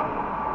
up.